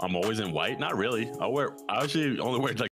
I'm always in white. Not really. I wear. I actually only wear like